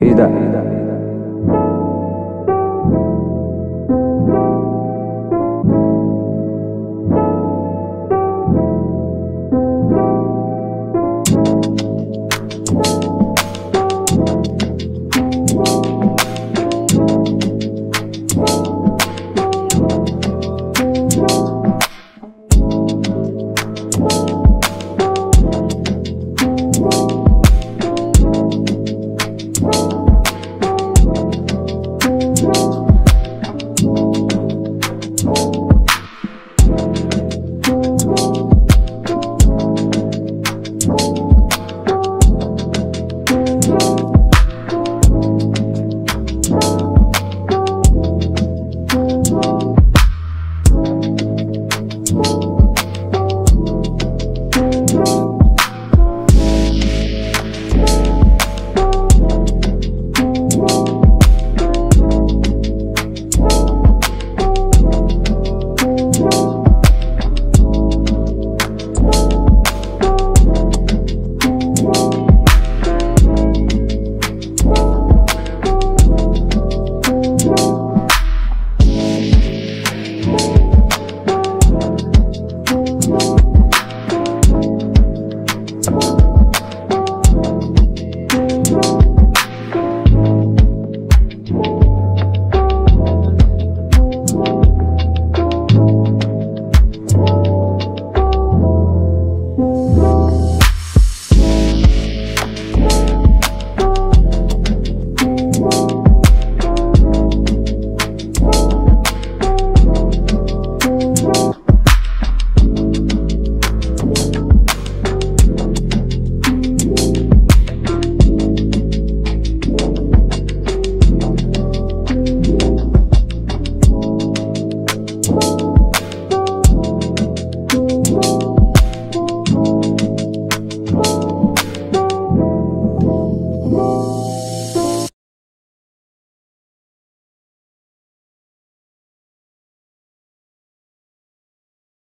黑的。